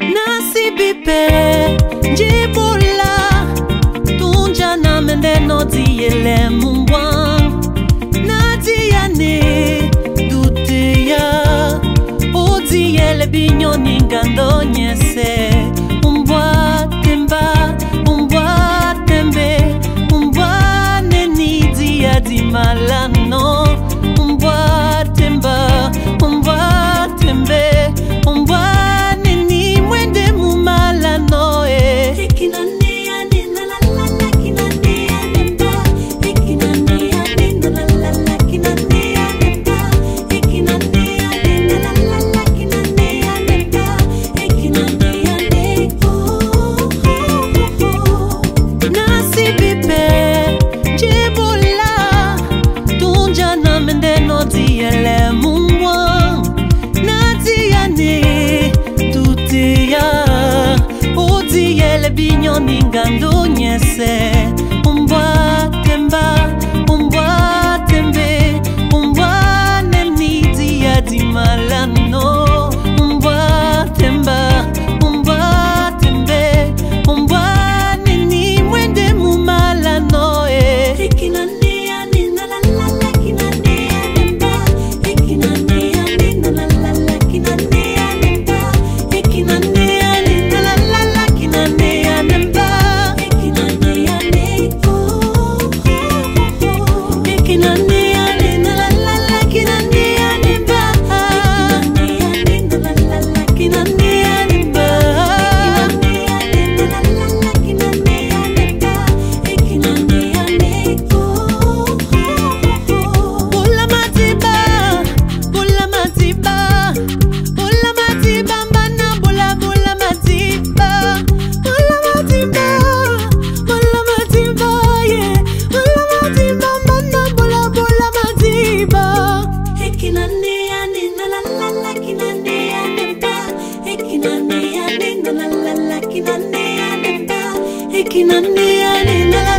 nasibipe njibula tunja na mendeno diyele mumbwang nadiyane duteya odiyele binyoni ngando Binyo ningando nyese kinandia nina